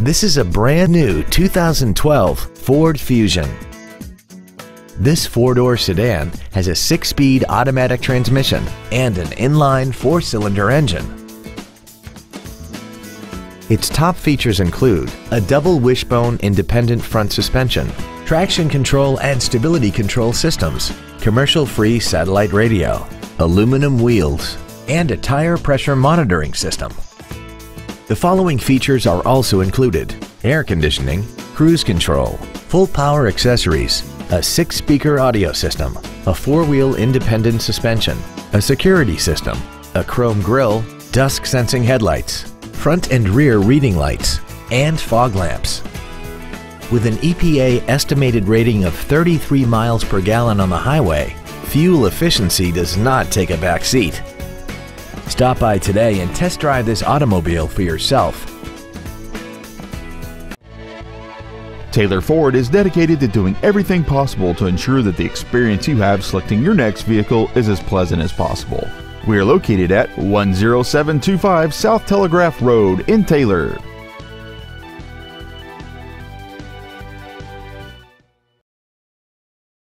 This is a brand new 2012 Ford Fusion. This four-door sedan has a six-speed automatic transmission and an inline four-cylinder engine. Its top features include a double wishbone independent front suspension, traction control and stability control systems, commercial-free satellite radio, aluminum wheels, and a tire pressure monitoring system. The following features are also included air conditioning, cruise control, full power accessories, a six speaker audio system, a four wheel independent suspension, a security system, a chrome grille, dusk sensing headlights, front and rear reading lights, and fog lamps. With an EPA estimated rating of 33 miles per gallon on the highway, fuel efficiency does not take a back seat. Stop by today and test drive this automobile for yourself. Taylor Ford is dedicated to doing everything possible to ensure that the experience you have selecting your next vehicle is as pleasant as possible. We are located at 10725 South Telegraph Road in Taylor.